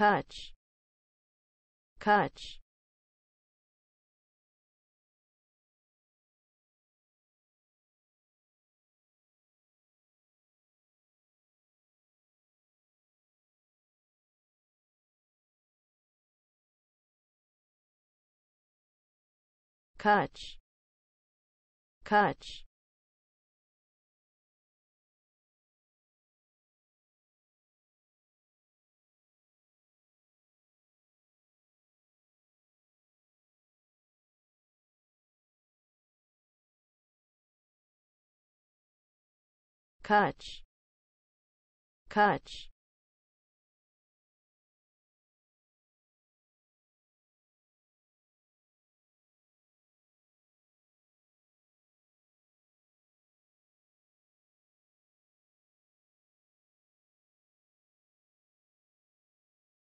Kutch. Kutch. Kutch. Kutch Kutch. Kutch